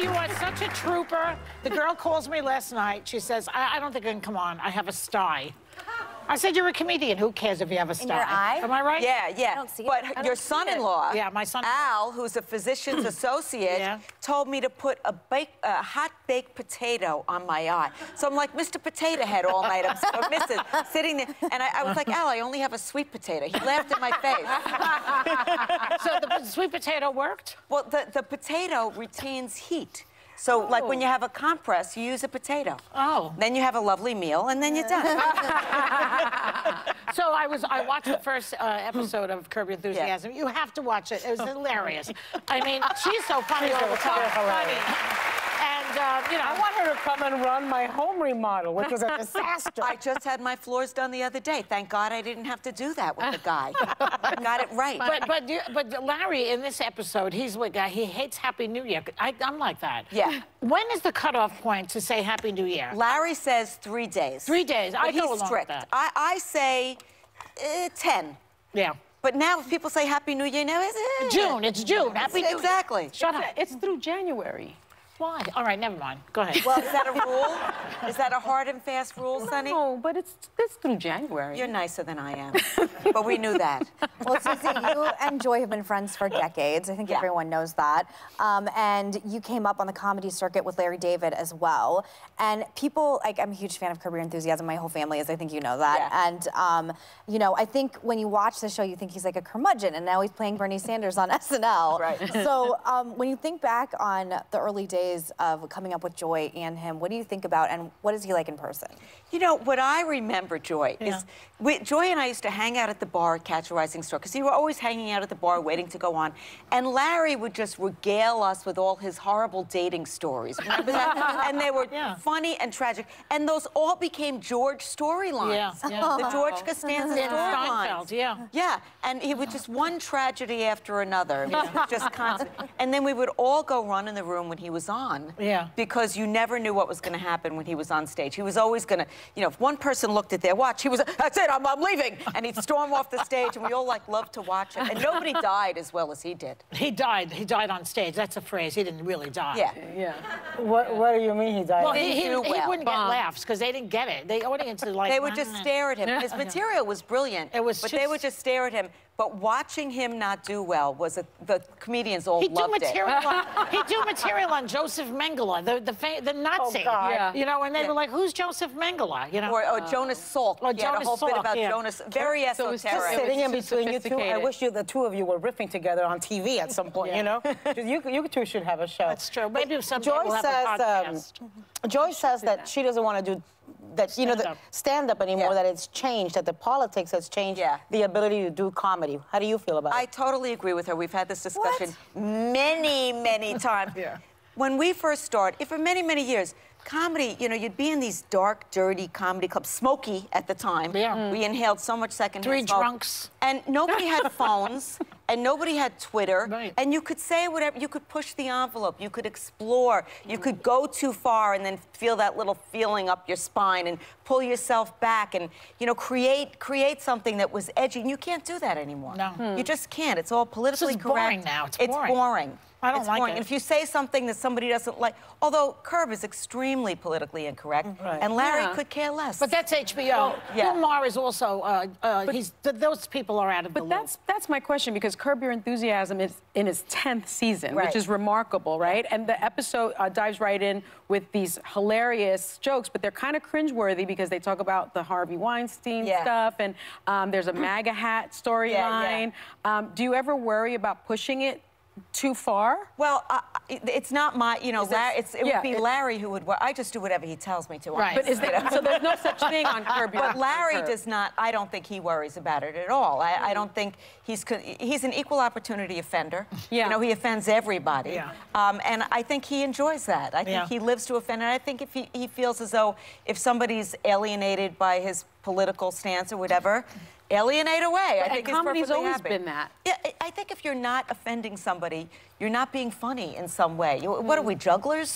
You are such a trooper. The girl calls me last night. She says, I, I don't think I can come on. I have a sty. I said, you're a comedian. Who cares if you have a sty? your eye? Am I right? Yeah, yeah. I don't see it. but your son-in-law, Yeah, my son- Al, who's a physician's associate, Yeah. told me to put a, bake, a hot baked potato on my eye. So I'm like Mr. Potato Head all night. I'm so Mrs. sitting there, and I, I was like, Al, I only have a sweet potato. He laughed in my face. So the sweet potato worked? Well, the, the potato retains heat. So, like when you have a compress, you use a potato. Oh. Then you have a lovely meal, and then you're done. So I was I watched the first uh, episode of Curb Your Enthusiasm. You have to watch it. It was hilarious. I mean, she's so funny all the time. Funny. And uh, you know, I want her to come and run my home remodel, which was a disaster. I just had my floors done the other day. Thank God I didn't have to do that with the guy. I got it right. But but you- but Larry in this episode, he's with guy. He hates Happy New Year. I, I'm like that. Yeah. When is the cutoff point to say Happy New Year? Larry says three days. Three days. I But go he's along with strict. that. I, I say uh, 10. Yeah. But now if people say Happy New Year, now it's uh, June. It's June. Happy New Year. Exactly. Shut up. It's through January. Why? All right, never mind. Go ahead. Well, is that a rule? is that a hard and fast rule, Sunny? No, but it's it's through January. You're nicer than I am. but we knew that. Well, Susie, you and Joy have been friends for decades. I think Yeah. everyone knows that. Um, and you came up on the comedy circuit with Larry David as well. And people, like, I'm a huge fan of Curb Your Enthusiasm. My whole family is. I think you know that. Yeah. And, um, you know, I think when you watch the show, you think he's like a curmudgeon. And now he's playing Bernie Sanders on SNL. Right. So um, when you think back on the early days of coming up with Joy and him, what do you think about, and what is he like in person? You know, what I remember, Joy, Yeah. is we, Joy and I used to hang out at the bar at Catch a Rising Star because we were always hanging out at the bar waiting to go on. And Larry would just regale us with all his horrible dating stories. Remember that? and they were Yeah. funny and tragic. And those all became George storylines. Yeah, yeah. The George Costanza Yeah, storylines. Yeah. Yeah, and he would just one tragedy after another. I mean, it was just constant. And then we would all go run in the room when he was on. Yeah. Because you never knew what was going to happen when he was on stage. He was always going to, you know, if one person looked at their watch, he was, that's it, I'm, I'm leaving. And he'd storm off the stage, and we all like loved to watch it. And nobody died as well as he did. He died. He died on stage. That's a phrase. He didn't really die. Yeah. Yeah. What, what do you mean he died? Well, Didn't he, he, do he wouldn't get laughs because they didn't get it. The audience is like. They would just "Mm." stare at him. His material was brilliant. It was But they would just- just stare at him. But watching him not do well was a, the comedians all He'd do loved it. on, he'd do material on Joseph Mengele, the the, fa- the Nazi. God. Yeah. You know, and they Yeah. were like, "Who's Joseph Mengele?" You know. Or, or Jonas Salk. Or he had a Jonas whole bit about yeah. Jonas. Very So it's just esoteric. It was Sitting in between you two, I wish you the two of you were riffing together on TV at some point. You know, you, you two should have a show. That's true. Maybe someday Joy we'll have says, a um. Joy says that she doesn't want to do that. You know, the Stand-up. stand up anymore. Yeah. That it's changed. That the politics has changed Yeah. the ability to do comedy. How do you feel about I it? I totally agree with her. We've had this discussion many, many times. Yeah. When we first started, for many, many years, comedy, you know, you'd be in these dark, dirty comedy clubs, smoky at the time. Yeah. Mm. We inhaled so much secondhand Three smoke. drunks. And nobody had phones, and nobody had Twitter. Right. And you could say whatever, you could push the envelope, you could explore, you could go too far and then feel that little feeling up your spine and pull yourself back and, you know, create create something that was edgy. And you can't do that anymore. No. You hmm. just can't. It's all politically correct. boring now. It's boring. boring. I don't it's like boring. it. And if you say something that somebody doesn't like, although Curb is extremely politically incorrect, Mm, and Larry Yeah. could care less. But that's HBO. yeah. Bill Maher is also. Uh, uh, he's th- those people are out of the But loop. that's that's my question because Curb Your Enthusiasm is in its tenth season, Right. which is remarkable, right? And the episode uh, dives right in with these hilarious jokes, but they're kind of cringeworthy because they talk about the Harvey Weinstein Yeah. stuff, and um, there's a MAGA hat storyline. Um, do you ever worry about pushing it too far? Well, uh, it's not my, you know, Larry, it's, it yeah, would be it- Larry who would. I just do whatever he tells me to. Right. But is there, so there's no such thing on Curb But Larry Curb. does not. I don't think he worries about it at all. I, I don't think he's he's an equal opportunity offender. Yeah. You know, he offends everybody. Yeah. Um, and I think he enjoys that. I think Yeah. he lives to offend. And I think if he, he feels as though if somebody's alienated by his political stance or whatever, alienate away. I think comedy's always happy. been that. Yeah, I- think if you're not offending somebody, you're not being funny in some way. What are we, jugglers?